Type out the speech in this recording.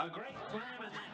A great slam